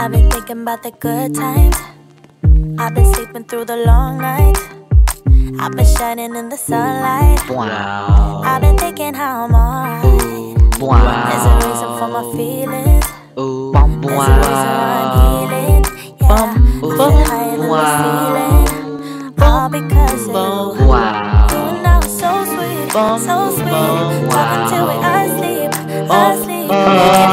I've been thinking about the good times. I've been sleeping through the long nights. I've been shining in the sunlight. Wow. I've been thinking how I'm alright. Wow. There's a reason for my feelings. Ooh. There's a reason why I'm healing. Yeah, I feel higher than the ceiling. All because of you. Wow. You know, so sweet, so sweet. Talking till we asleep, asleep.